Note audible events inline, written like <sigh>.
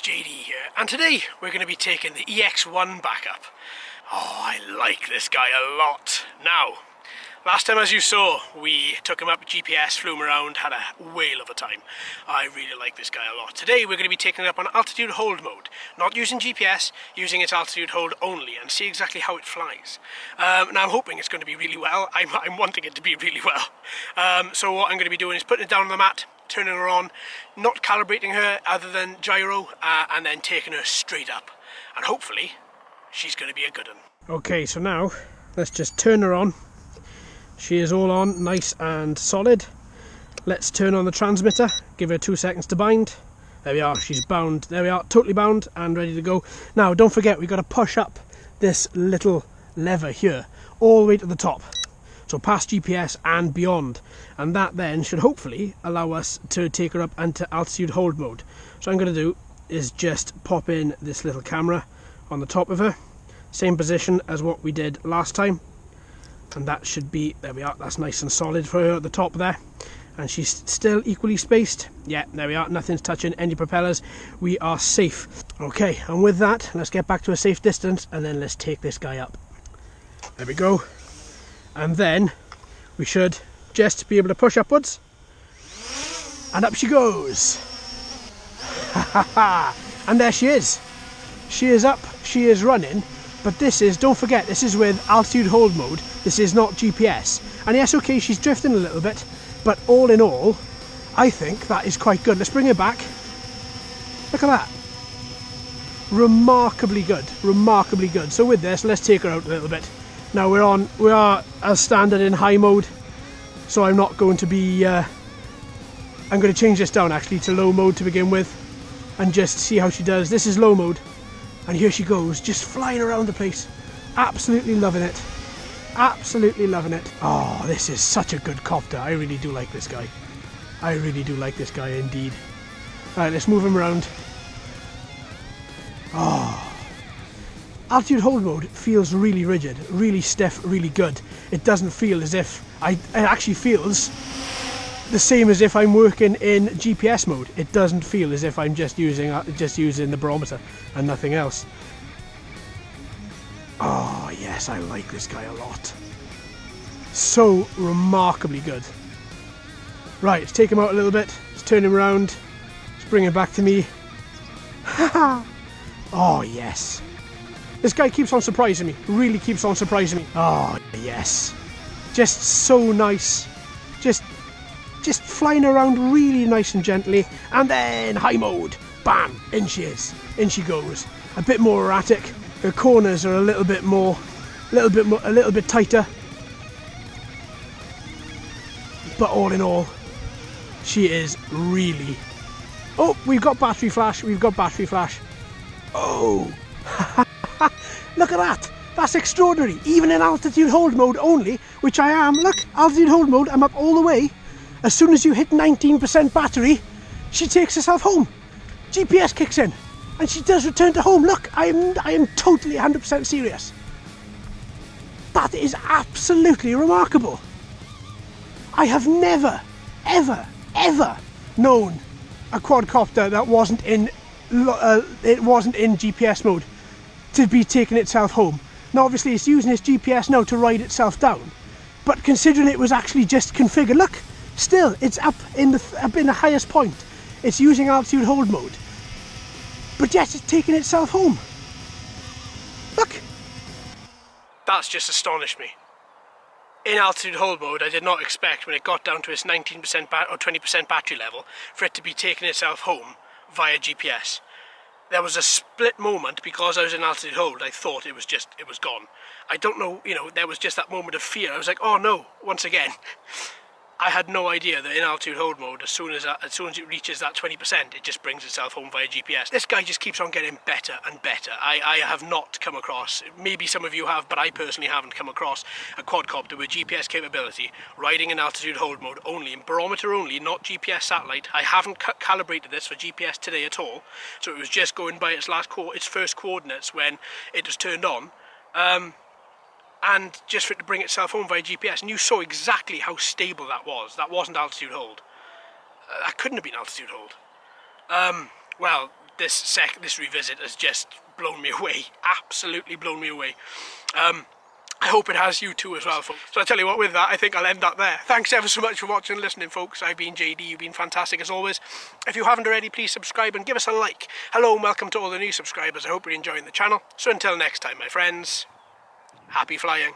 JD here, and today we're going to be taking the EX1 back up. Oh, I like this guy a lot. Now, last time as you saw, we took him up GPS, flew him around, had a whale of a time. I really like this guy a lot. Today we're going to be taking it up on altitude hold mode, not using GPS, using its altitude hold only, and see exactly how it flies. Um, now I'm hoping it's going to be really well, I'm, I'm wanting it to be really well. Um, so what I'm going to be doing is putting it down on the mat, turning her on, not calibrating her other than gyro, uh, and then taking her straight up. And hopefully, she's going to be a good one. Okay, so now let's just turn her on. She is all on, nice and solid. Let's turn on the transmitter, give her two seconds to bind. There we are, she's bound. There we are, totally bound and ready to go. Now, don't forget, we've got to push up this little lever here, all the way to the top so past GPS and beyond. And that then should hopefully allow us to take her up into altitude hold mode. So I'm going to do is just pop in this little camera on the top of her same position as what we did last time. And that should be there we are that's nice and solid for her at the top there. And she's still equally spaced. Yeah there we are nothing's touching any propellers. We are safe. Okay and with that let's get back to a safe distance and then let's take this guy up. There we go and then we should just be able to push upwards. And up she goes. And there she is. She is up she is running. But this is don't forget this is with altitude hold mode. This is not GPS and yes okay she's drifting a little bit. But all in all I think that is quite good. Let's bring her back. Look at that. Remarkably good. Remarkably good. So with this let's take her out a little bit now we're on, we are uh, as standard in high mode, so I'm not going to be, uh, I'm going to change this down actually to low mode to begin with, and just see how she does. This is low mode, and here she goes, just flying around the place. Absolutely loving it. Absolutely loving it. Oh, this is such a good copter. I really do like this guy. I really do like this guy indeed. Alright, let's move him around. Oh, Altitude hold mode feels really rigid, really stiff, really good. It doesn't feel as if, I, it actually feels the same as if I'm working in GPS mode. It doesn't feel as if I'm just using uh, just using the barometer and nothing else. Oh yes, I like this guy a lot. So remarkably good. Right, let's take him out a little bit. Let's turn him around. Let's bring him back to me. <laughs> oh yes. This guy keeps on surprising me. Really keeps on surprising me. Oh, yes. Just so nice. Just just flying around really nice and gently. And then high mode. Bam! In she is. In she goes. A bit more erratic. Her corners are a little bit more, a little bit more, a little bit tighter. But all in all, she is really. Oh, we've got battery flash. We've got battery flash. Oh. <laughs> Look at that. That's extraordinary. Even in altitude hold mode only, which I am. Look, altitude hold mode, I'm up all the way. As soon as you hit 19% battery, she takes herself home. GPS kicks in and she does return to home. Look, I am, I am totally 100% serious. That is absolutely remarkable. I have never, ever, ever known a quadcopter that wasn't in uh, it wasn't in GPS mode to be taking itself home. Now obviously it's using its GPS now to ride itself down, but considering it was actually just configured, look, still it's up in the up in the highest point. It's using altitude hold mode, but yet it's taking itself home. Look. That's just astonished me. In altitude hold mode, I did not expect when it got down to its 19% or 20% battery level for it to be taking itself home via GPS there was a split moment because I was in altitude hold. I thought it was just, it was gone. I don't know, you know, there was just that moment of fear. I was like, oh no, once again. I had no idea that in altitude hold mode, as soon as as soon as it reaches that 20%, it just brings itself home via GPS. This guy just keeps on getting better and better. I, I have not come across, maybe some of you have, but I personally haven't come across a quadcopter with GPS capability, riding in altitude hold mode only, in barometer only, not GPS satellite. I haven't calibrated this for GPS today at all, so it was just going by its last its first coordinates when it was turned on. Um, and just for it to bring itself home via GPS. And you saw exactly how stable that was. That wasn't altitude hold. Uh, that couldn't have been altitude hold. Um, well, this sec this revisit has just blown me <laughs> away. Absolutely blown me away. Um, I hope it has you too as well, folks. So I tell you what, with that, I think I'll end that there. Thanks ever so much for watching and listening, folks. I've been JD. You've been fantastic as always. If you haven't already, please subscribe and give us a like. Hello and welcome to all the new subscribers. I hope you're enjoying the channel. So until next time, my friends, happy flying.